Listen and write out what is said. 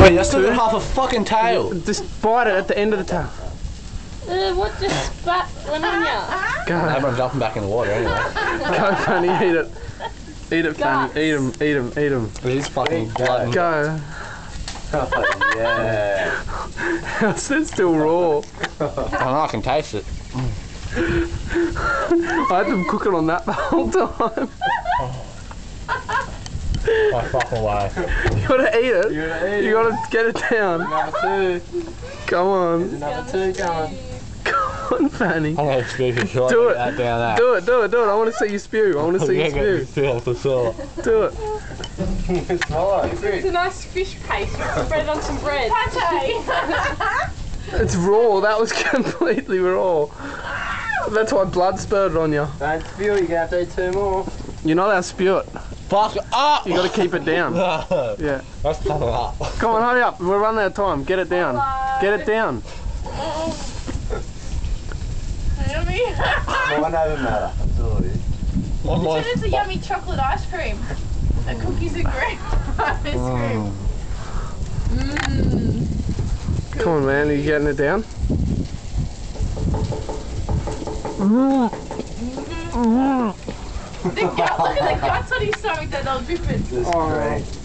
Wait, that's not even half a fucking tail. Just bite it at the end of the tail. Uh, what just spat went on ya? Go, Everyone's jumping back in the water anyway. go, Fanny, eat it. Eat it, Fanny. Eat him, eat him, eat him. It is fucking blood. Go. yeah. It's still raw. I know, I can taste it. I had them cooking on that the whole time. My fucking way. You gotta eat it. You gotta eat You gotta get it down. Number two. Come on. Number two coming. Come on, Fanny. I'm gonna spew for sure. Do Get it. That down there. Do it, do it, do it. I want to see you spew. I want to see you spew. Feel for sure. Do it. Swallow. It's a nice fish paste. Spread it on some bread. Pate. It's raw. That was completely raw. That's why blood spurted on you. Don't spill, you're gonna have to eat two more. You're not allowed to spew it. Fuck up! You gotta keep it down. That's Yeah. fucking up. Come on, hurry up. We're running out of time. Get it down. Get it down. Yummy. One doesn't matter. That's all it is. One more. It's a yummy chocolate ice cream. A cookies and cream ice cream. Mmm. Come on, man. Are you getting it down? Look at the guts on his stomach that drip it. This is great.